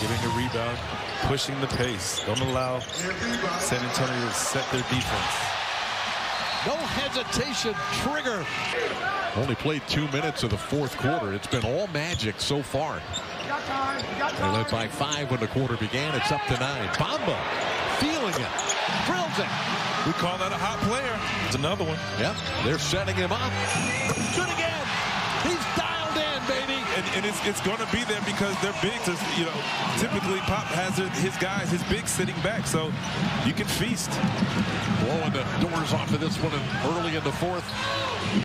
getting the rebound, pushing the pace. Don't allow San Antonio to set their defense. No hesitation. Trigger. Only played two minutes of the fourth quarter. It's been all magic so far. They led by five when the quarter began. It's up to nine. Bamba feeling it. Drills it. We call that a hot player. It's another one. Yep. They're setting him up. Good And, and it's, it's going to be there because they're big. To, you know, typically Pop has his guys, his big sitting back, so you can feast. Blowing the doors off of this one early in the fourth.